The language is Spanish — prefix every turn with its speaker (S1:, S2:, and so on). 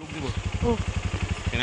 S1: Oh. ¿Qué?